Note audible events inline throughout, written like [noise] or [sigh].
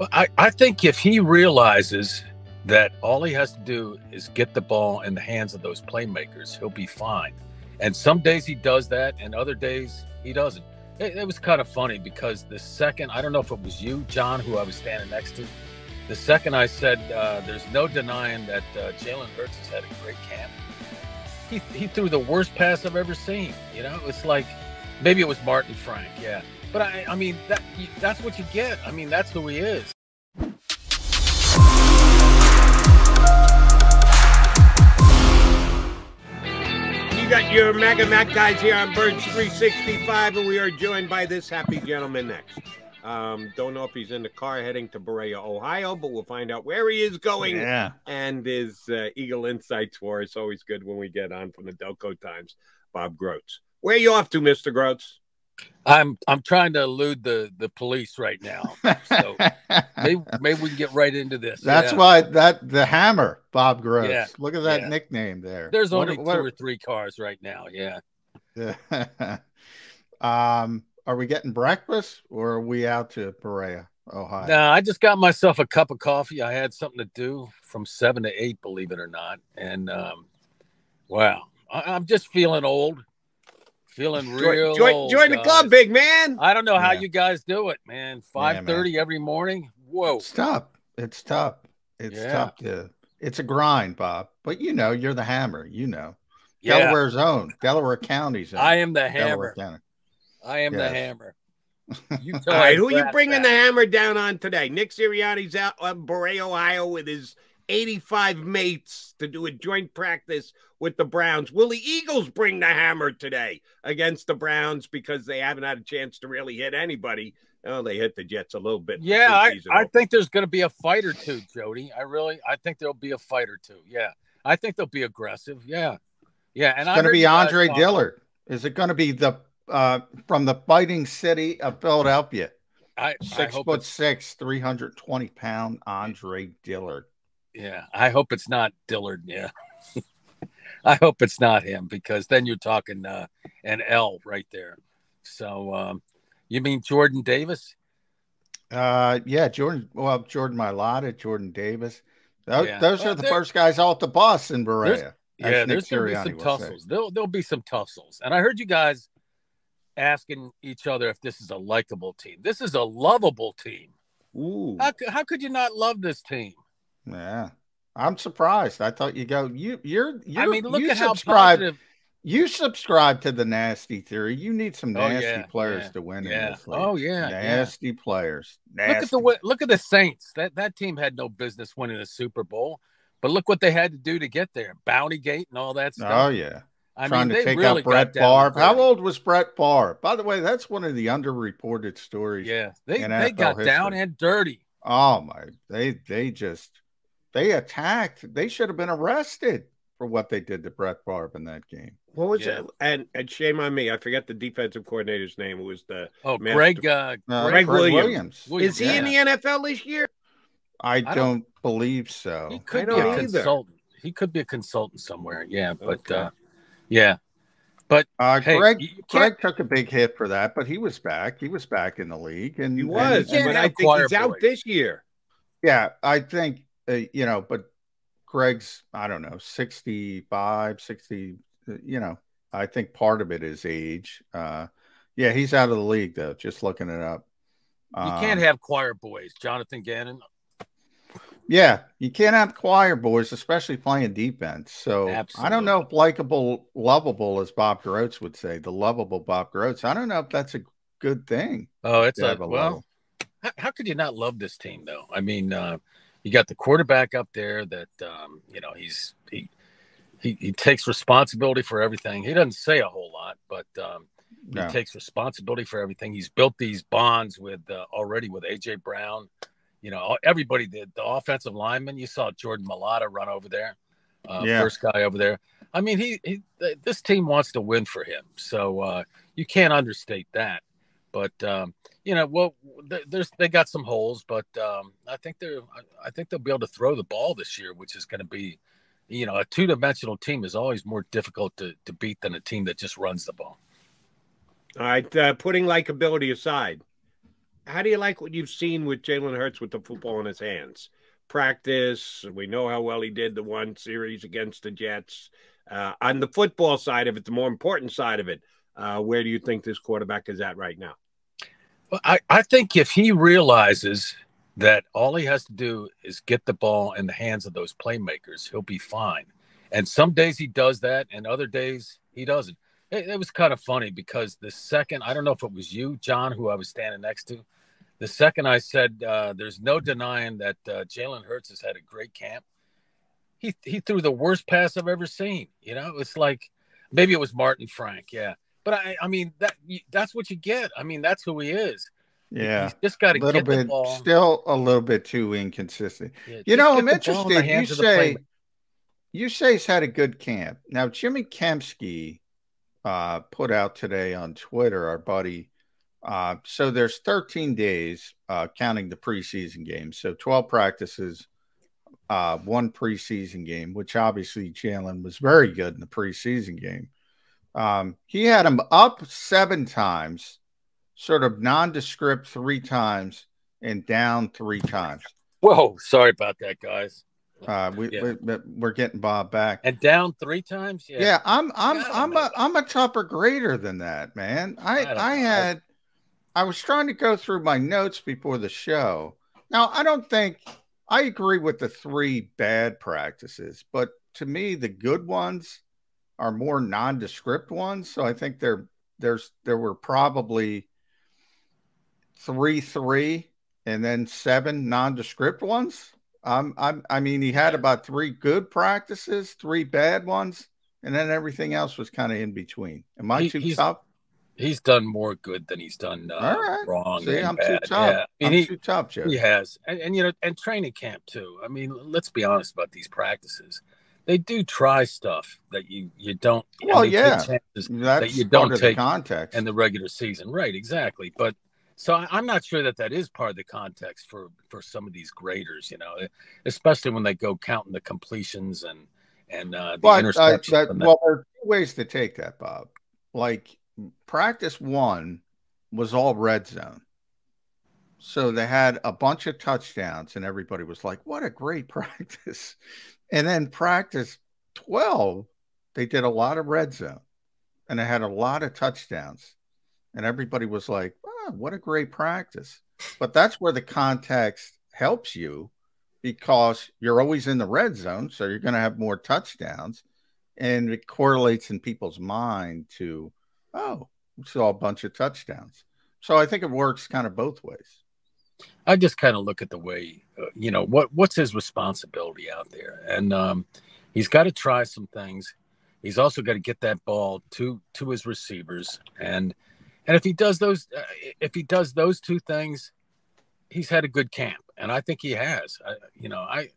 I, I think if he realizes that all he has to do is get the ball in the hands of those playmakers, he'll be fine. And some days he does that, and other days he doesn't. It, it was kind of funny because the second, I don't know if it was you, John, who I was standing next to, the second I said, uh, there's no denying that uh, Jalen Hurts has had a great camp, he, he threw the worst pass I've ever seen. You know, it's like maybe it was Martin Frank, yeah. But I, I mean, that that's what you get. I mean, that's who he is. You got your Mega Mac guys here on Birds 365, and we are joined by this happy gentleman next. Um, don't know if he's in the car heading to Berea, Ohio, but we'll find out where he is going Yeah. and his uh, Eagle Insights for us. Always good when we get on from the Delco Times. Bob Grotz. Where are you off to, Mr. Grotz? I'm I'm trying to elude the the police right now. So maybe [laughs] maybe we can get right into this. That's Yeah. why that the hammer, Bob Grotz. Yeah, Look at that yeah. nickname there. There's What- only what- two or three cars right now. Yeah. [laughs] um, are we getting breakfast or are we out to Berea, Ohio? No, I just got myself a cup of coffee. I had something to do from seven to eight, believe it or not. And um, wow, I, I'm just feeling old, feeling real Join, join, old. join the guys. club, big man. I don't know how Yeah. you guys do it, man. Five thirty every morning. Whoa. It's tough. It's tough. It's Yeah. tough to. It's a grind, Bob. But you know, you're the hammer. You know, Yeah, Delaware's own, Delaware County's own. I am the hammer. I am the hammer. [laughs] You All right, who are you bringing back. the hammer down on today? Nick Sirianni's out on Berea, Ohio, with his 85 mates to do a joint practice with the Browns. Will the Eagles bring the hammer today against the Browns because they haven't had a chance to really hit anybody? Oh, they hit the Jets a little bit. Yeah, I, I think there's going to be a fight or two, Jody. I really, I think there'll be a fight or two. Yeah, I think they'll be aggressive. Yeah, yeah. And It's going to be you guys Andre talk- Dillard. Is it going to be the uh, from the fighting city of Philadelphia? I, I Six hope foot six, 320 pound Andre Dillard. Yeah. I hope it's not Dillard. Yeah, [laughs] I hope it's not him because then you're talking uh, an L right there. So, um, you mean Jordan Davis? Uh, yeah, Jordan. Well, Jordan Mailata, Jordan Davis. Those, Yeah. those Well, are the first guys off the bus in Berea. yeah, there's going to be some will say. tussles. There'll there'll be some tussles, and I heard you guys asking each other if this is a likable team. This is a lovable team. Ooh. How, how could you not love this team? Yeah, I'm surprised. I thought you go. You, you're. you're I mean, look you at how subscribe. positive. You subscribe to the nasty theory. You need some Oh, nasty yeah, players yeah, to win yeah. in this league. Oh, yeah, nasty players. Look at the look at the Saints. That that team had no business winning a Super Bowl, but look what they had to do to get there. Bounty Gate and all that oh, stuff. Oh yeah, I trying mean, to they take really out Brett Favre. How old was Brett Favre? By the way, that's one of the underreported stories. Yeah, they they got down and dirty. Oh my, they they just they attacked. They should have been arrested for what they did to Brett Favre in that game. What was Yeah. it? And, and shame on me. I forget the defensive coordinator's name. It was the. Oh, Master- Greg, uh, Uh, Gregg Williams. Williams. Williams, Is he in the NFL this year? I don't- don't, believe so. He could be a either. consultant. He could be a consultant somewhere. Yeah, but Okay. uh, yeah, but Uh, hey, Greg, you- you can't- Greg took a big hit for that, but he was back. He was back in the league, and He was, can't but I think choir he's out boys. this year. yeah, I think uh, you know, but Greg's I don't know 65, 60, uh, You know, I think part of it is age. Uh, yeah, he's out of the league though. Just looking it up. you can't Um, have choir boys. Jonathan Gannon. Yeah, you can't have choir boys, especially playing defense. So I don't know if likable, lovable, as Bob Grotz would say, the lovable Bob Grotz. I don't know if that's a good thing. Oh, it's a a well. level. How, how could you not love this team though? I mean, uh, you got the quarterback up there that um, you know he's he, he he takes responsibility for everything. He doesn't say a whole lot, but um, No. he takes responsibility for everything. He's built these bonds with uh, already with AJ Brown. You know, everybody did. The offensive lineman, you saw Jordan Mailata run over there, uh, Yeah. first guy over there. I mean, he, he th- this team wants to win for him, so uh, you can't understate that. But um, you know, well, there's they got some holes, but um, I think they're I- think they'll be able to throw the ball this year, which is going to be, you know, a two dimensional team is always more difficult to, to beat than a team that just runs the ball. All right, uh, putting likability aside, how do you like what you've seen with Jalen Hurts with the football in his hands? Practice. We know how well he did the one series against the Jets. Uh, on the football side of it, the more important side of it, uh, where do you think this quarterback is at right now? I, I think if he realizes that all he has to do is get the ball in the hands of those playmakers, he'll be fine. And some days he does that, and other days he doesn't. It, it was kind of funny because the second, I don't know if it was you, John, who I was standing next to, the second I said, uh, there's no denying that uh, Jalen Hurts has had a great camp he he threw the worst pass I've ever seen. You know, it's like maybe it was Martin Frank, yeah. But I I mean that that's what you get. I mean that's who he is. Yeah, He's just got to little get bit, the ball. still a little bit too inconsistent. Yeah, You know, I'm the ball in interested. You hands of the say you say he's had a good camp. Now, Jimmy Kempski uh, put out today on Twitter, our buddy. Uh, so there's 13 days, uh, counting the preseason games. So 12 practices, uh, one preseason game, which obviously Jalen was very good in the preseason game. Um, he had him up seven times, sort of nondescript three times, and down three times. Whoa, sorry about that, guys. Uh, we, Yeah. we we're getting Bob back. And down three times. Yeah. Yeah, I'm I'm God, I'm man. a I'm a tougher grader than that, man. I I I, had I was trying to go through my notes before the show. Now, I don't think I agree with the three bad practices, but to me the good ones are more nondescript ones, so I think there there's there were probably 3 3 and then seven nondescript ones. Um, I'm, I mean, he had about three good practices, three bad ones, and then everything else was kind of in between. Am I He- too he's- tough? He's done more good than he's done uh, All right. wrong. See, I'm bad. too tough. Yeah. I mean, I'm he, too tough, Joe. He has, and, and you know, and training camp too. I mean, let's be honest about these practices. They do try stuff that you you don't. Well, yeah. chances That's you part don't of the take context. in the regular season, right? Exactly. But so I, I'm not sure that that is part of the context for for some of these graders. You know, especially when they go counting the completions and and uh, the but uh, interceptions. that, and that- well, there are two ways to take that, Bob. Like practice one was all red zone. So they had a bunch of touchdowns, and everybody was like, what a great [laughs] practice. And then practice 12, they did a lot of red zone and they had a lot of touchdowns. And everybody was like, wow, what a great practice. But that's where the context helps you because you're always in the red zone. So you're going to have more touchdowns. And it correlates in people's mind to, oh, we saw a bunch of touchdowns. So I think it works kind of both ways. I just kind of look at the way, uh, you know, what what's his responsibility out there, and um, he's got to try some things. He's also got to get that ball to to his receivers, and and if he does those, uh, if he does those two things, he's had a good camp, and I think he has. I, you know, I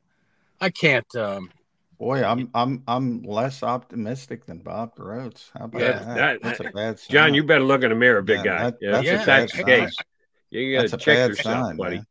I can't. Um, Boy, I'm I'm I'm less optimistic than Bob Grotz. How about Yeah, that? that- That's a bad sign. John, you better look in the mirror, big Yeah, guy. that- yeah, that's a if bad that's sign. Case. You gotta a check bad yourself, sign, buddy. man.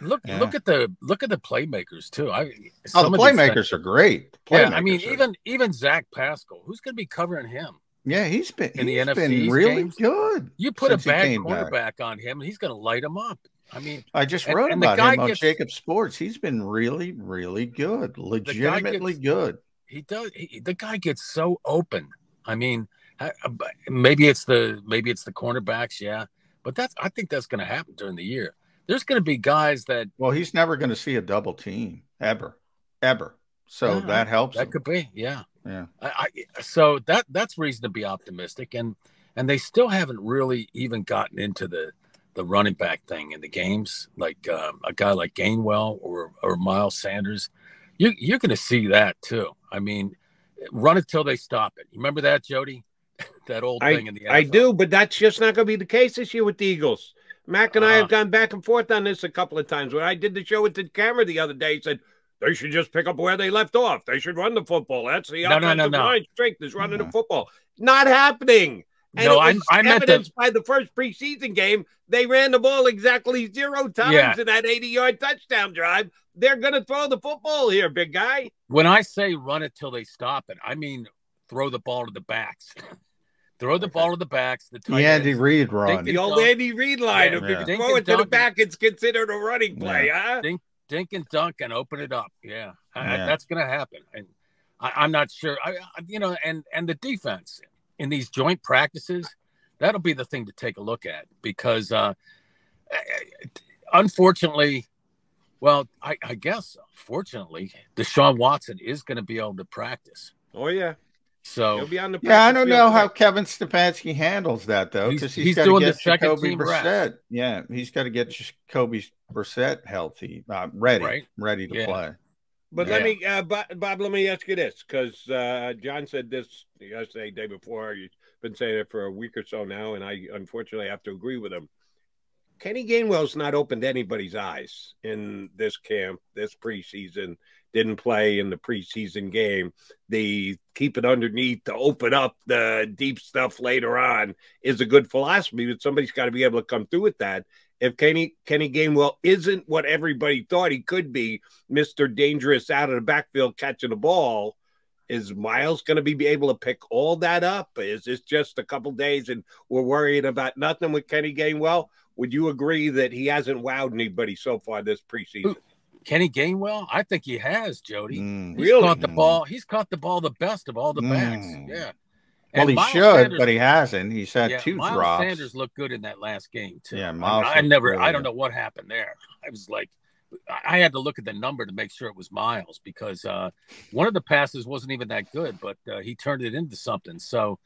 look Yeah. look at the look at the playmakers too. I Oh, the of playmakers are great. Yeah, I mean, are- even even Zach Pascal, who's going to be covering him? yeah, he's been in the NFC been really games, good. You put a bad came back. on him, and he's going to light him up. I mean, I just wrote and the about guy him on gets- JAKIB Sports. He's been really, really good, legitimately gets- good. he does. He, the guy gets so open. I mean, I- I- uh, but maybe it's the maybe it's the cornerbacks, yeah. But that's I think that's going to happen during the year. There's going to be guys that Well, he's never going to see a double team ever, ever. So Yeah, that helps. that him. could be, yeah. yeah. I, I, so that that's reason to be optimistic, and and they still haven't really even gotten into the the running back thing in the games, like um, a guy like Gainwell or or Miles Sanders. You you're going to see that too. I mean, run it till they stop it. You remember that, Jody? [laughs] that old thing in the NFL. I do, but that's just not going to be the case this year with the Eagles. Mac and I Uh-huh. have gone back and forth on this a couple of times. When I did the show with the camera the other day, he said they should just pick up where they left off. They should run the football. That's the No, no, no, offensive no. line strength is running the football. Not happening. And No, it I- was I meant the- by the first preseason game. They ran the ball exactly zero times Yeah. in that 80 yard touchdown drive. They're going to throw the football here, big guy. When I say run it till they stop it, I mean throw the ball to the backs. [laughs] Throw the ball to the backs. The, the Andy Reid run. The old Andy Reid line. Yeah, if you throw it to the back, it's considered a running play, yeah. huh? Dink, dink and dunk and open it up. Yeah, yeah. I, that's going to happen. And I, am not sure. I, I, you know, and and the defense in these joint practices, that'll be the thing to take a look at because, uh, unfortunately, well, I, I guess fortunately, Deshaun Watson is going to be able to practice. Oh yeah. So he'll be on the yeah, I don't know how Kevin Stefanski handles that though, because he's, he's, he's doing the second Jacoby team Brissett. Rest. Yeah, he's got to get Kobe Brissett healthy, uh, ready, right? ready to yeah. play. But yeah. let me, uh, Bob, Bob, let me ask you this, because uh, John said this yesterday, day before. You've been saying it for a week or so now, and I unfortunately have to agree with him. Kenny Gainwell's not opened anybody's eyes in this camp, this preseason. Didn't play in the preseason game. The keep it underneath to open up the deep stuff later on is a good philosophy, but somebody's got to be able to come through with that. If Kenny Kenny Gainwell isn't what everybody thought he could be, Mister Dangerous out of the backfield catching the ball, is Miles going to be able to pick all that up? Is this just a couple days and we're worrying about nothing with Kenny Gainwell? Would you agree that he hasn't wowed anybody so far this preseason? Kenny Gainwell, I think he has, Jody. Mm, he's really? caught the ball. He's caught the ball the best of all the backs. Mm. Yeah. And well, he Miles should, Sanders, but he hasn't. He's had yeah, two Miles drops. Sanders looked good in that last game too. Yeah, Miles. I, I never. Really I don't know what happened there. I was like, I had to look at the number to make sure it was Miles because uh, one of the passes wasn't even that good, but uh, he turned it into something. So,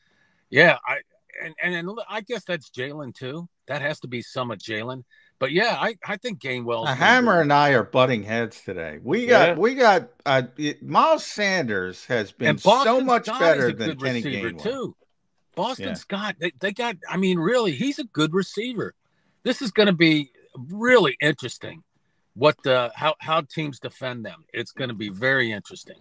yeah, I and, and and I guess that's Jalen too. That has to be some of Jalen. But yeah, I, I think Gainwell. Hammer and I are butting heads today. We got yeah. we got uh, Miles Sanders has been so much Scott better than Kenny Gainwell too. Boston yeah. Scott, they, they got. I mean, really, he's a good receiver. This is going to be really interesting. What the how how teams defend them? It's going to be very interesting.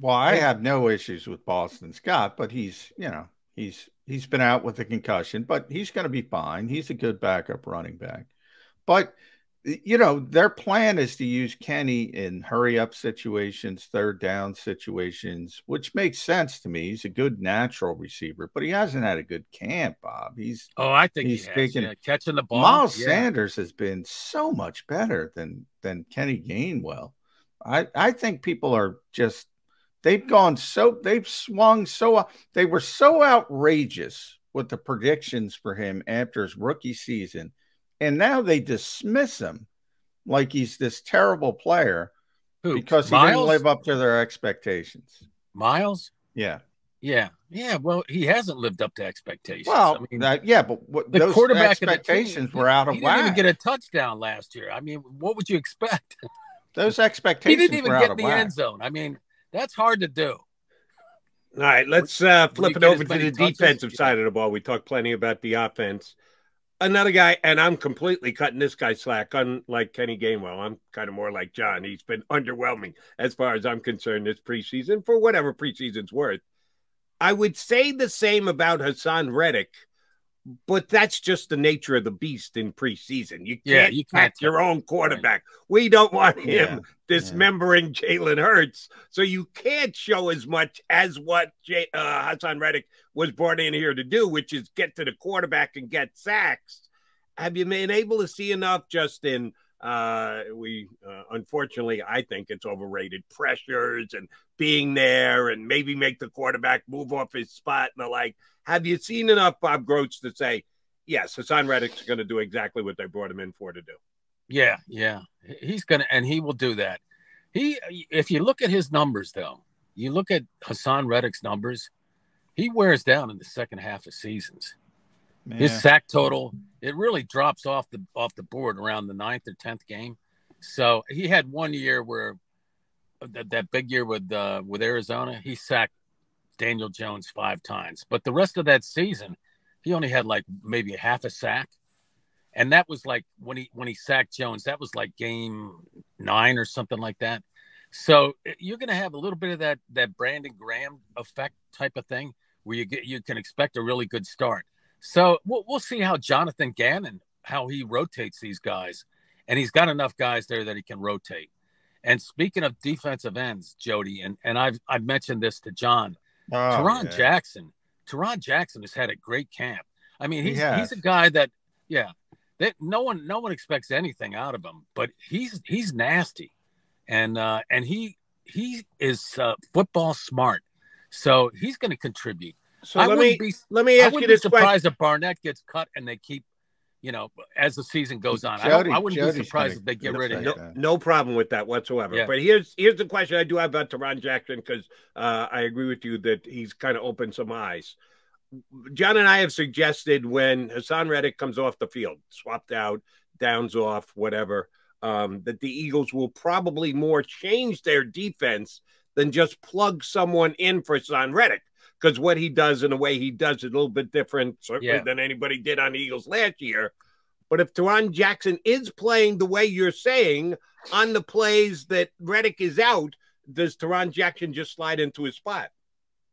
Well, I have no issues with Boston Scott, but he's you know he's he's been out with a concussion, but he's going to be fine. He's a good backup running back. But you know, their plan is to use Kenny in hurry up situations, third down situations, which makes sense to me. He's a good natural receiver, but he hasn't had a good camp, Bob. He's oh, I think he's he yeah. catching the ball. Miles yeah. Sanders has been so much better than than Kenny Gainwell. I I think people are just they've gone so they've swung so they were so outrageous with the predictions for him after his rookie season and now they dismiss him like he's this terrible player Who? because he Miles? didn't live up to their expectations. Miles? Yeah. Yeah, yeah. Well, he hasn't lived up to expectations. Well, I mean, uh, yeah, but what, the quarterback expectations team, were out of he whack. He didn't even get a touchdown last year. I mean, what would you expect? Those expectations. [laughs] he didn't even get in the whack. end zone. I mean, that's hard to do. All right, let's uh, flip it over to the defensive side of the ball. We talked plenty about the offense another guy, and I'm completely cutting this guy slack, unlike Kenny Gainwell. I'm kind of more like John. He's been underwhelming as far as I'm concerned this preseason for whatever preseason's worth. I would say the same about Haason Reddick, but that's just the nature of the beast in preseason. You can't, yeah, you can't your own quarterback. Right. We don't want him yeah, dismembering yeah. Jalen Hurts, so you can't show as much as what J- uh, Haason Reddick was brought in here to do, which is get to the quarterback and get sacks. Have you been able to see enough just in? Uh, we uh, unfortunately, I think it's overrated pressures and being there and maybe make the quarterback move off his spot and the like have you seen enough Bob Grotz to say, yes, Haason Reddick's going to do exactly what they brought him in for to do? Yeah, yeah, he's going to, and he will do that. He, if you look at his numbers, though, you look at Haason Reddick's numbers, he wears down in the second half of seasons. Man. His sack total, it really drops off the off the board around the ninth or tenth game. So he had one year where that, that big year with uh, with Arizona, he sacked Daniel Jones five times. But the rest of that season, he only had like maybe a half a sack. And that was like when he when he sacked Jones, that was like game nine or something like that. So eh, you're going to have a little bit of that that Brandon Graham effect type of thing, where you get you can expect a really good start. So we'll, we'll see how Jonathan Gannon how he rotates these guys, and he's got enough guys there that he can rotate. And speaking of defensive ends, Jody, and and I've I've mentioned this to John, Oh, Tarron yeah. Jackson Tarron Jackson has had a great camp. I mean, he's has. he's a guy that yeah, that no one no one expects anything out of him, but he's he's nasty, and uh, and he he is uh, football smart, so he's going to contribute. So I let wouldn't me be let me I ask you wouldn't be this question. surprised if Barnett gets cut and they keep, you know, as the season goes on. I, don't, Jody- I wouldn't Jody's be surprised if they get get rid of him. No, no problem with that whatsoever. Yeah. But here's here's the question I do have about Tarron Jackson because uh, I agree with you that he's kind of opened some eyes. John and I have suggested when Haason Reddick comes off the field, swapped out, downs off, whatever, um, that the Eagles will probably more change their defense than just plug someone in for Haason Reddick. Because what he does and the way he does it a little bit different, certainly Yeah. than anybody did on the Eagles last year. But if Tarron Jackson is playing the way you're saying on the plays that Reddick is out, does Tarron Jackson just slide into his spot?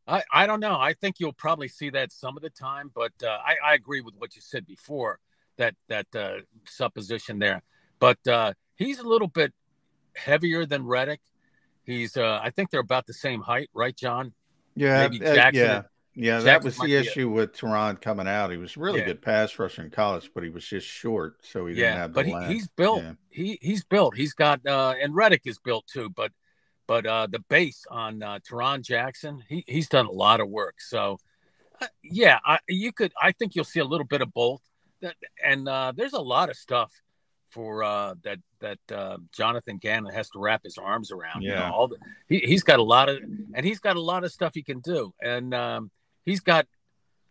I, I don't know. I think you'll probably see that some of the time, but uh, I, I agree with what you said before that that uh, supposition there. But uh, he's a little bit heavier than Reddick. He's uh, I think they're about the same height, right, John? Yeah, Maybe uh, yeah, yeah. that Jackson was the issue with Tarron coming out. He was really Yeah. good pass rusher in college, but he was just short, so he didn't yeah, have the but he, he's built. Yeah. He he's built. He's got uh, and Reddick is built too. But but uh, the base on uh, Tarron Jackson, he he's done a lot of work. So uh, yeah, I, you could. I think you'll see a little bit of both. That and uh, there's a lot of stuff for uh, that that uh, Jonathan Gannon has to wrap his arms around. You know, Yeah. all the, he he's got a lot of and he's got a lot of stuff he can do, and um, he's got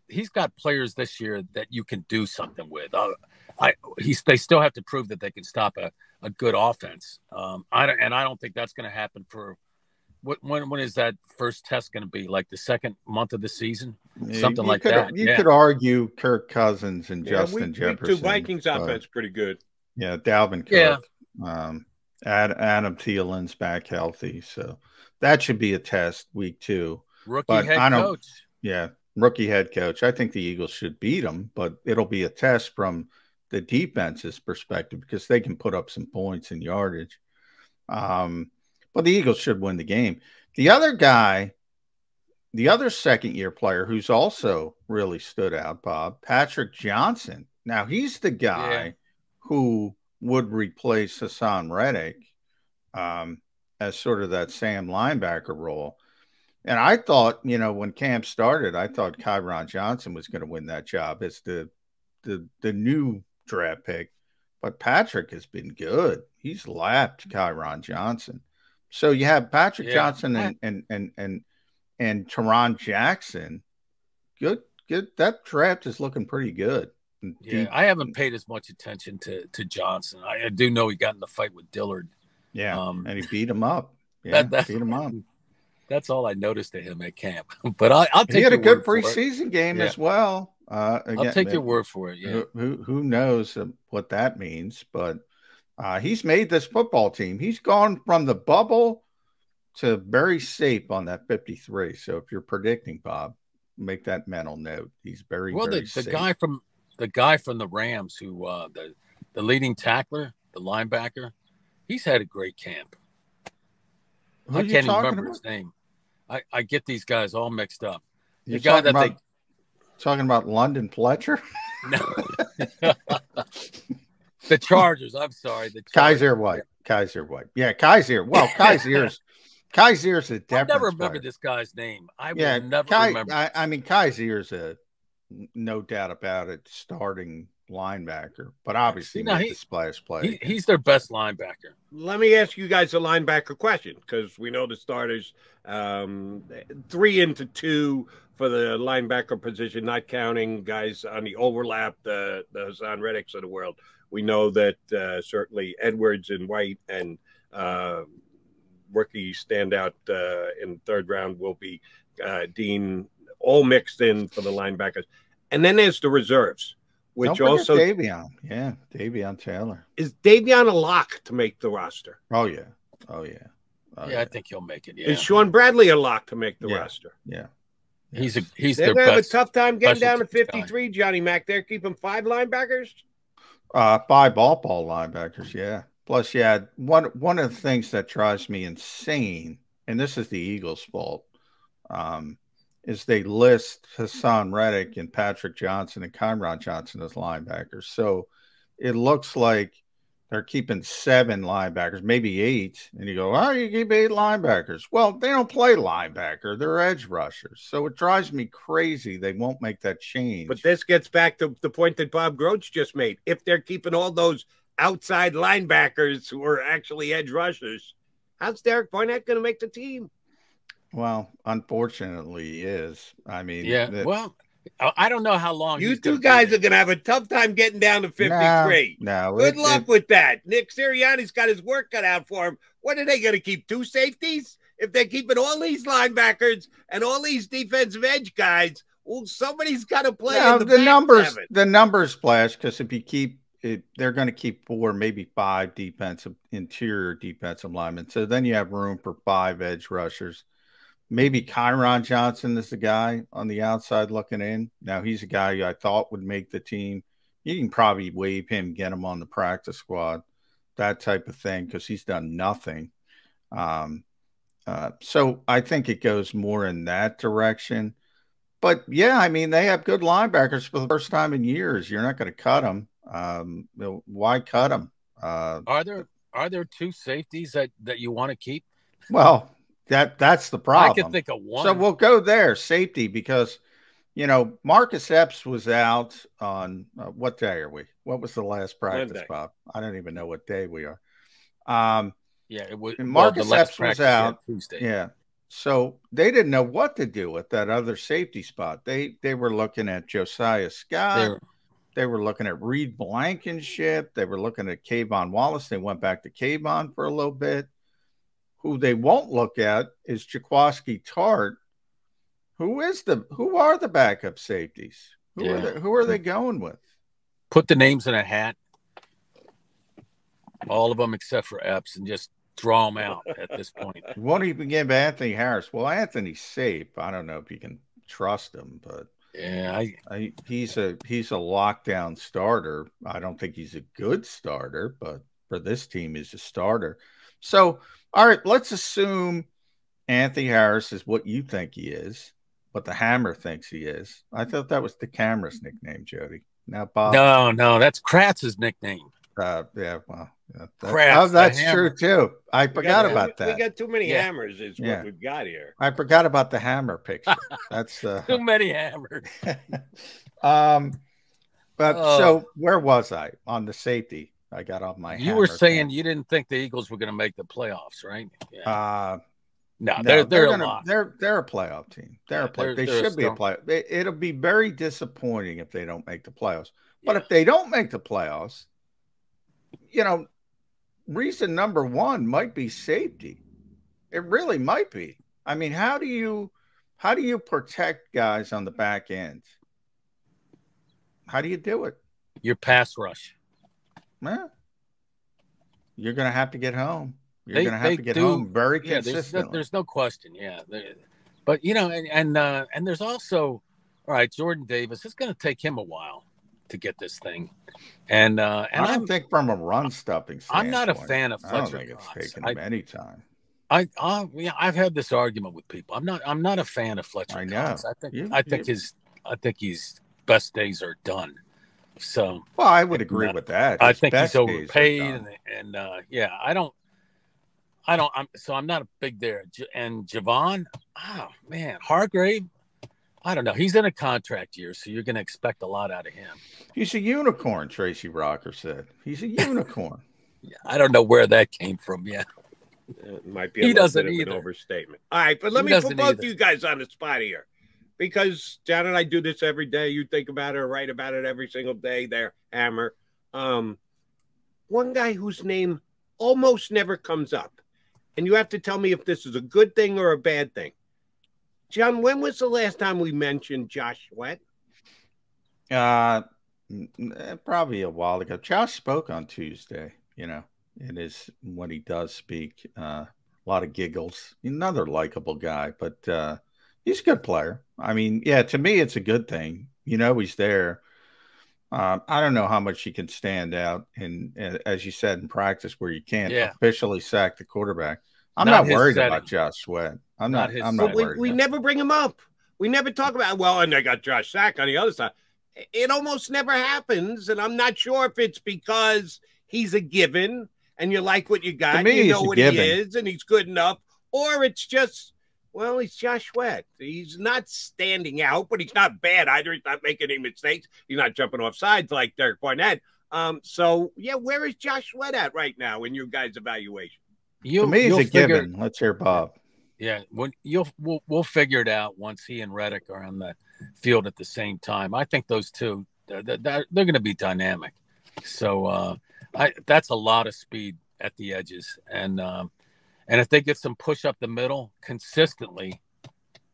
he's got players this year that you can do something with. Uh, I he's they still have to prove that they can stop a, a good offense. Um, I don't, and I don't think that's going to happen for what when when is that first test going to be? Like the second month of the season? Something you like could, that, You yeah. could argue Kirk Cousins and Yeah, Justin week, week Jefferson. two Vikings but, offense pretty good. Yeah, Dalvin Cook. Yeah. Um, Ad, Adam Thielen's back healthy, so that should be a test week two. Rookie But head I don't- coach. Yeah, rookie head coach. I think the Eagles should beat them, but it'll be a test from the defense's perspective because they can put up some points and yardage. Um, but the Eagles should win the game. The other guy, the other second year player who's also really stood out, Bob, Patrick Johnson. Now he's the guy. Who would replace Haason Reddick um, as sort of that Sam linebacker role. And I thought, you know, when camp started, I thought Kyron Johnson was going to win that job as the the the new draft pick. But Patrick has been good. He's lapped Kyron Johnson. So you have Patrick Yeah. Johnson and and and and and Teron Jackson. Good, good. That draft is looking pretty good. Yeah, I haven't paid as much attention to to Johnson. I, I do know he got in the fight with Dillard. yeah. um, and he beat him up. [laughs] Yeah, That, that, beat him up. [laughs] That's all I noticed of him at camp. [laughs] but I, I'll take He had a good word for it. preseason game Yeah. as well. Uh, I'll again, take your word for it. Yeah. Who, who knows uh, what that means? But uh, he's made this football team. He's gone from the bubble to very safe on that 53. So if you're predicting, Bob, make that mental note. He's very Well, very the, the guy from the guy from the Rams, who uh, the the leading tackler, the linebacker, he's had a great camp. Who I can't even remember about? his name. I, I get these guys all mixed up. You're the guy talking that about, talking about London Fletcher, No. [laughs] the Chargers. I'm sorry. The Chargers. Kyzir White, Kyzir White. Yeah, Kyzir. Well, [laughs] Kyzir's Kyzir's a I never remember player. this guy's name. I Yeah, never Kai, remember. I, I mean, Kyzir's a no doubt about it starting linebacker, but obviously See, now made he- the splash play. He, he's their best linebacker. Let me ask you guys a linebacker question because we know the starters um, three into two for the linebacker position, not counting guys on the overlap, the the Haason Reddicks of the world. We know that uh, certainly Edwards and White and uh, rookie standout uh, in third round will be uh, Dean, all mixed in for the linebackers, and then there's the reserves, which Don't also Davion. Yeah, Davion Taylor. is Davion a lock to make the roster. Oh yeah. Oh yeah. Oh, yeah, I think he'll make it. Yeah, Is Shaun Bradley a lock to make the Yeah. roster? yeah. he's a he's They're their gonna have a tough time getting down to teams guy. 53, Johnny Mack. They're keeping five linebackers. Uh, five ball ball linebackers. Yeah. Plus, yeah, one one of the things that drives me insane, and this is the Eagles' fault, um, is they list Haason Reddick and Patrick Johnson and Conrad Johnson as linebackers. So it looks like they're keeping seven linebackers, maybe eight. And you go, oh, you keep eight linebackers. Well, they don't play linebacker, they're edge rushers. So it drives me crazy. They won't make that change. But this gets back to the point that Bob Grotz just made. If they're keeping all those outside linebackers who are actually edge rushers, how's Derek Barnett going to make the team? Well, unfortunately, he is. I mean, yeah. The, well, I don't know how long you two guys are going to have a tough time getting down to 53. No, no good it, luck it, with that. Nick Sirianni's got his work cut out for him. What are they going to keep? Two safeties? If they're keeping all these linebackers and all these defensive edge guys, well, somebody's got to play. No, the, the numbers, seven. the numbers flash because if you keep it, they're going to keep four, maybe five defensive interior defensive linemen. So then you have room for five edge rushers maybe Kyron Johnson is the guy on the outside looking in. Now he's a guy I thought would make the team. You can probably waive him, get him on the practice squad, that type of thing, because he's done nothing. Um, uh, so I think it goes more in that direction. But yeah, I mean they have good linebackers for the first time in years. You're not going to cut them. Um, why cut them? Uh, are there are there two safeties that that you want to keep? Well, that that's the problem. I can think of one. So we'll go there, safety, because you know Marcus Epps was out on uh, what day are we? What was the last practice, Monday. Bob? I don't even know what day we are. Um, yeah, it was. Marcus well, Epps was out Tuesday. Yeah, so they didn't know what to do with that other safety spot. They they were looking at Josiah Scott. They were, they were looking at Reed Blankenship. They were looking at K'Von Wallace. They went back to K'Von for a little bit. Who they won't look at is Jaquiski Tartt. Who is the who are the backup safeties? Who yeah. are they, who are they going with? Put the names in a hat, all of them except for Epps, and just draw them out at this point. [laughs] Won't even give Anthony Harris? Well, Anthony's safe. I don't know if you can trust him, but yeah, I, I, he's a he's a lockdown starter. I don't think he's a good starter, but for this team, he's a starter. So all right, let's assume Anthony Harris is what you think he is, what the Hammer thinks he is. I thought that was the camera's nickname, Jody. Now, Bob. No, no, that's Kratz's nickname. Uh, yeah, well, that, Kratz, oh, that's true too. I forgot about that. We got too many yeah. hammers, is yeah. what we've got here. I forgot about the hammer picture. [laughs] That's uh, too many hammers. [laughs] um, but oh. so where was I on the safety? I got off my. You were saying thing. you didn't think the Eagles were going to make the playoffs, right? Yeah. Uh, no, they're they're they're, gonna, they're, they're a playoff team. They're yeah, a play. They're, they should be a playoff. It'll be very disappointing if they don't make the playoffs. But yeah. if they don't make the playoffs, you know, reason number one might be safety. It really might be. I mean, how do you how do you protect guys on the back end? How do you do it? Your pass rush. Well, you're going to have to get home. You're going to have to get do, home very yeah, consistently. There's no, there's no question. Yeah, but you know, and and, uh, and there's also all right. Jordan Davis. It's going to take him a while to get this thing. And uh, and I don't think from a run stopping, I'm not a fan of Fletcher. I don't think it's taken him any time. I, I yeah, I've had this argument with people. I'm not I'm not a fan of Fletcher. I know. I think you, I think you, his I think his best days are done. So, well, I would agree uh, with that. His I think he's overpaid, and, and uh, yeah, I don't, I don't. I'm so I'm not a big there. And Javon, oh man, Hargrave, I don't know. He's in a contract year, so you're going to expect a lot out of him. He's a unicorn, Tracy Rocker said. He's a unicorn. [laughs] yeah, I don't know where that came from. Yeah. It might be a he doesn't bit of an overstatement. All right, but let he me put both either. you guys on the spot here because John and I do this every day. You think about it or write about it every single day. There, Hammer. Um, one guy whose name almost never comes up, and you have to tell me if this is a good thing or a bad thing. John, when was the last time we mentioned Josh Sweat? Uh, eh, probably a while ago. Josh spoke on Tuesday. You know, it is when he does speak. Uh, a lot of giggles. Another likable guy, but uh, he's a good player. I mean, yeah, to me, it's a good thing. You know, he's there. Um, I don't know how much he can stand out, and as you said in practice, where you can't yeah. officially sack the quarterback. I'm not, not worried setting. about Josh Sweat. I'm not. not I'm not we, worried. We never bring him up. We never talk about well, and they got Josh Sack on the other side. It almost never happens, and I'm not sure if it's because he's a given and you like what you got, me, you he's know a what given. he is, and he's good enough, or it's just well, he's Josh Sweat. He's not standing out, but he's not bad either. He's not making any mistakes. He's not jumping off sides like Derek Barnett. Um, so yeah, where is Josh Sweat at right now in your guys' evaluation? You, to me, he's a figure- given. Let's hear Bob. Yeah, when you'll we'll, we'll figure it out once he and Reddick are on the field at the same time. I think those two they're, they're, they're going to be dynamic. So uh, I that's a lot of speed at the edges, and um, and if they get some push up the middle consistently,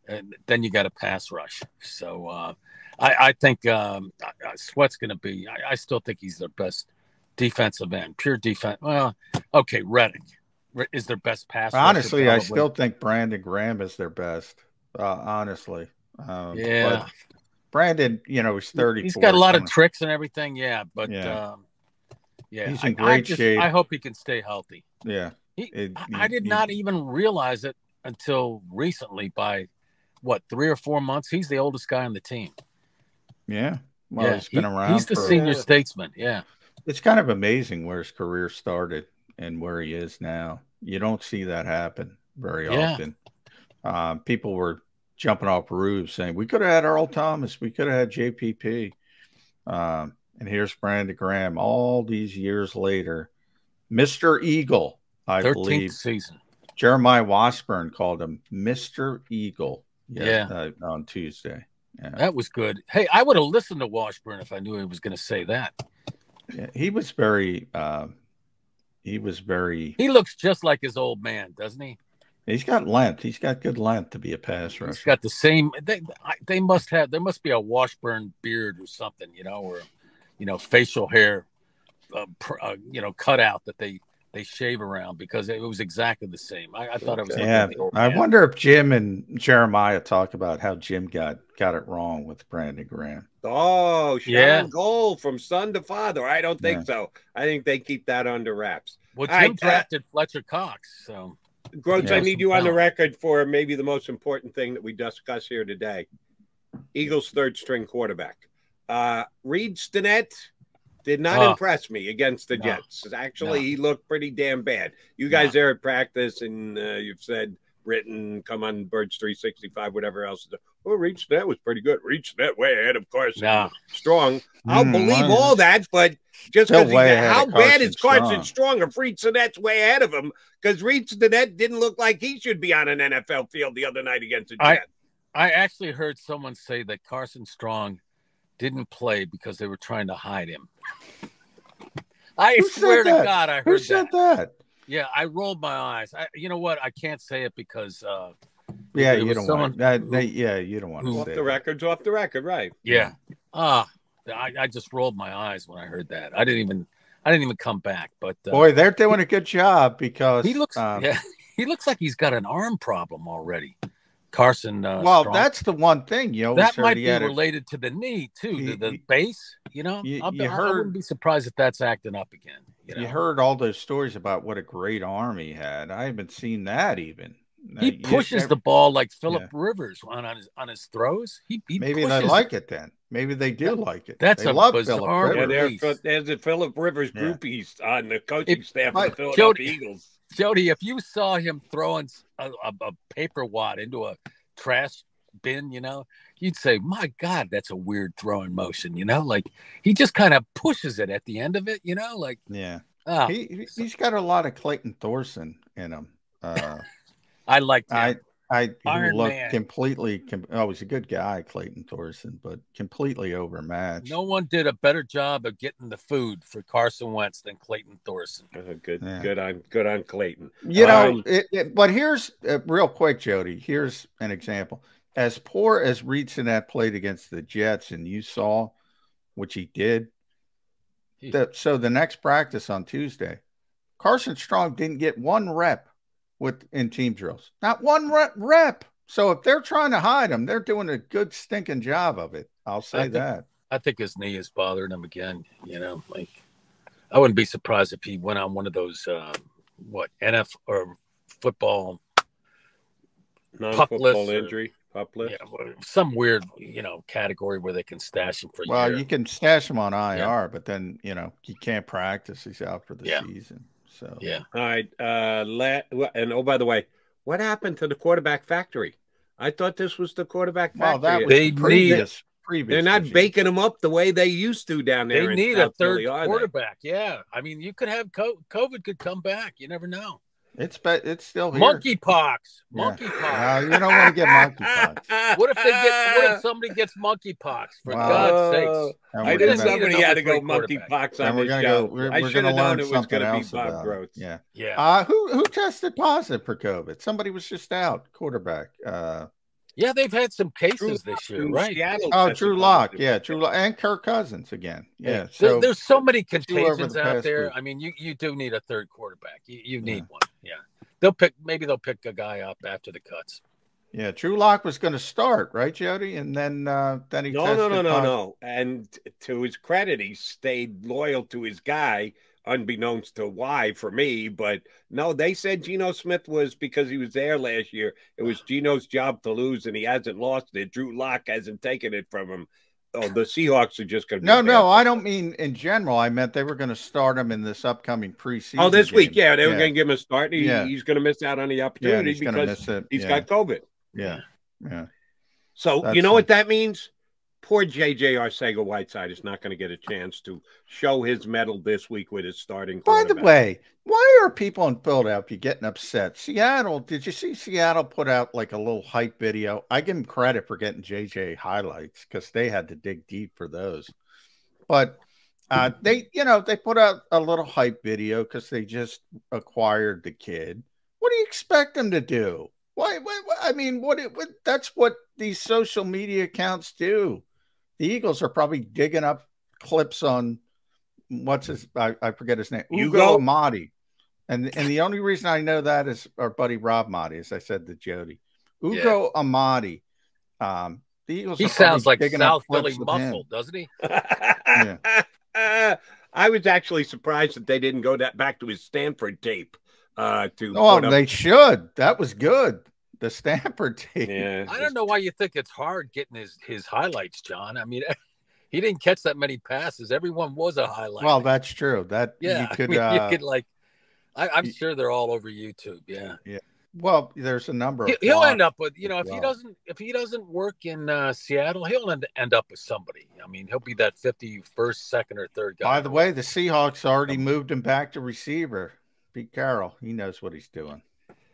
uh, then you got a pass rush. So uh, I, I think um, I- I- Sweat's going to be. I, I still think he's their best defensive end, pure defense. Well, okay, Reddick is their best pass. rusher, Honestly, I still think Brandon Graham is their best. Uh, honestly, um, Yeah. Brandon, you know, he's thirty. He's got a lot of tricks and everything. Yeah, but Yeah. um, yeah, He's in I- I great just- shape. I hope he can stay healthy. yeah. He, It- I, he- I did he- not even realize it until recently. By what three or four months, he's the oldest guy on the team. Yeah. Well, yeah, he's been he- around. He's the for, senior Yeah. statesman. Yeah, It's kind of amazing where his career started and where he is now. You don't see that happen very Yeah. often. Um, people were jumping off roofs saying we could have had Earl Thomas, we could have had JPP. Um, and here's Brandon Graham all these years later, Mr. Eagle, I thirteenth believe. season. Jeremiah Washburn called him Mr. Eagle. Yeah, uh, on Tuesday. Yeah. That was good. Hey, I would have listened to Washburn if I knew he was going to say that. Yeah, he was very uh, he was very He looks just like his old man, doesn't he? he's got length. He's got good length to be a pass rusher. He's got the same. They they must have. There must be a Washburn beard or something, you know, or you know, facial hair, uh, pr- uh, you know, cutout that they they shave around because it was exactly the same. I, I thought it was. Yeah, at I wonder if Jim and Jeremiah talk about how Jim got got it wrong with Brandon Graham. Oh, shot Yeah. on goal from son to father. I don't think Yeah. so. I think they keep that under wraps. Well, All Jim right, uh, drafted Fletcher Cox, so Grotz, Yeah, I need you on the record for maybe the most important thing that we discuss here today. Eagles third string quarterback. Uh Reid Sinnett did not Oh. impress me against the No. Jets. Actually, No. he looked pretty damn bad. You guys there at practice and uh, you've said written, come on Birds 365, whatever else. Oh, Reid that was pretty good. Reid that way ahead of course. no, Strong. I'll Hmm, believe mine all that, but just because how bad is Carson Strong. Strong if Reid Sinnett's way ahead of him? Because Reid Sinnett didn't look like he should be on an NFL field the other night against the I- Jets. I actually heard someone say that Carson Strong didn't play because they were trying to hide him. [laughs] I Who swear to? God, I heard Who said that. that? Yeah, I rolled my eyes. I, you know what? I can't say it because, uh, Yeah, you don't want that. who- they- yeah, you don't want who- to off say the that. record's off the record, right? yeah, ah, I, I just rolled my eyes when I heard that. I didn't even, I didn't even come back. But uh, Boy, they're doing a good job because he looks, um, yeah, [laughs] he looks like he's got an arm problem already. Carson. Uh, well, Strong. that's the one thing you know that might be had a- related to the knee too, He- the, the he- base. You know, You- I'll be- you I wouldn't be surprised if that's acting up again. You, know? You heard all those stories about what a great arm he had. I haven't seen that even. Uh, he you- pushes ev- the ball like Philip Rivers on, on his on his throws. He, he Maybe they like it then. Maybe they do like it. That's they a love bizarre Philip Rivers. there, Release. there's a Philip Rivers Yeah. groupies on the coaching If- staff of the Philadelphia Jody- Eagles. Jody, if you saw him throwing a, a, a paper wad into a trash bin, you know, you'd say, "My God, that's a weird throwing motion." You know, like he just kind of pushes it at the end of it. You know, like Yeah, ah, he he- he's got a lot of Clayton Thorson in him. Uh, [laughs] I like that. I Iron looked Man. completely. Com- oh, he's a good guy, Clayton Thorson, but completely overmatched. No one did a better job of getting the food for Carson Wentz than Clayton Thorson. Uh, good, Yeah. good on, good on Clayton. You know, Um, it, it- but here's uh, real quick, Jody. Here's an example. As poor as Reid Sinnett played against the Jets, and you saw, which he did. He- The, so the next practice on Tuesday, Carson Strong didn't get one rep with in team drills. Not one rep. rep. So if they're trying to hide him, they're doing a good stinking job of it. I'll say think- that. I think his knee is bothering him again. You know, like I wouldn't be surprised if he went on one of those uh, what NF or football Non-football or- injury. uplift. Yeah, well, some weird, you know, category where they can stash him for a Well, year. you can stash him on IR, but then you know he can't practice. He's out for the Yeah. season. So yeah. All right. Uh, la- and oh, by the way, what happened to the quarterback factory? I thought this was the quarterback well, factory. that was They the previous. previous They're not regime. baking them up the way they used to down there. They in need a third Philly, quarterback. Yeah. I mean, you could have COVID could come back. You never know. It's be- it's still here. Monkeypox. Yeah. Monkeypox. You don't want to get monkeypox. [laughs] What if they get? What if [laughs] somebody gets monkeypox? For Wow. God's sakes! I we're knew gonna- gonna- somebody had to go number three monkeypox on and we're this gonna show. go. We're, I we're should gonna have known learn it was something going to be else Bob about Grotz. it. Yeah. Yeah. Uh, who who tested positive for COVID? Somebody was just out. Quarterback. Uh, yeah, they've had some Drew cases this year, right? Seattle oh, tested Drew Lock. Yeah, Drew Lock and Kirk Cousins again. Yeah. There- So there's so many over contagions the out there. week. I mean, you you do need a third quarterback. You you need Yeah. one. Yeah. They'll pick. Maybe they'll pick a guy up after the cuts. yeah, Drew Lock was going to start, right, Jody? And then uh, then he No, tested no, no, no, positive. no. And to his credit, he stayed loyal to his guy, unbeknownst to why for me. But no, they said Geno Smith was because he was there last year. It was Geno's job to lose, and he hasn't lost it. Drew Lock hasn't taken it from him. Oh, the Seahawks are just going to No, no, I don't mean in general. I meant they were going to start him in this upcoming preseason. Oh, this week, yeah, they were going to give him a start. He, Yeah. He's going to miss out on the Yeah, opportunity he's because he's yeah, got COVID. yeah, yeah. So That's you know it. what that means? Poor JJ Arcega Whiteside is not going to get a chance to show his mettle this week with his starting. By the way, why are people in Philadelphia getting upset? Seattle, did you see Seattle put out like a little hype video? I give them credit for getting JJ highlights because they had to dig deep for those. But uh, they, you know, they put out a little hype video because they just acquired the kid. What do you expect them to do? Why? why, why I mean, what, it, what? That's what these social media accounts do. The Eagles are probably digging up clips on what's his I, I forget his name. Hugo? Ugo Amadi. And and the only reason I know that is our buddy Rob Amadi, as I said to Jody. Ugo Amadi. Um the Eagles He are sounds like digging up South Philly clips him. muscle, doesn't he? [laughs] I was actually surprised that they didn't go that back to his Stanford tape. Uh, to Oh, put up- they should. That was good. The Stanford team. yeah, I don't know why you think it's hard getting his his highlights, John. I mean, [laughs] he didn't catch that many passes. Everyone was a highlight. Well, that's true. That yeah, [laughs] you could I mean, uh, you could like. I, I'm y- sure they're all over YouTube. Yeah, Yeah. well, there's a number of He- he'll end up with you know if as he doesn't if he doesn't work in uh, Seattle, he'll end, end up with somebody. I mean, he'll be that 51st, second, or third guy. By the way, the Seahawks already moved him back to receiver. Pete Carroll, he knows what he's doing.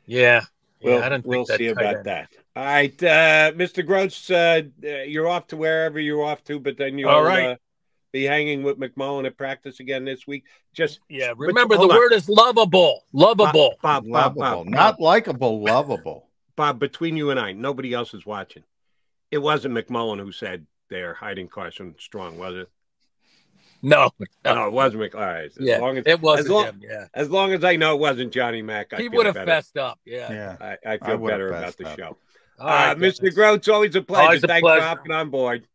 yeah, yeah, We'll, I don't we'll think see about end- that. All right, uh, Mr. Grotz, uh, you're off to wherever you're off to, but then you'll All right. uh, be hanging with McMullen at practice again this week. Just Yeah, But remember the hold on. word is lovable, lovable. Bob, Bob, Bob, Lovable, Bob, not likable, lovable. Bob, between you and I, nobody else is watching. It wasn't McMullen who said they're hiding Carson Strong, was it? No, No, it wasn't McMullen. All right. As, yeah, long as, it wasn't as long- him. Yeah, as long as I know it wasn't Johnny Mack, I he would have better. fessed up. Yeah, Yeah. I, I I feel would've better about the up. show. All right, uh, Mr. goodness. Grotz, always a pleasure. Always a Thanks pleasure. for hopping on board.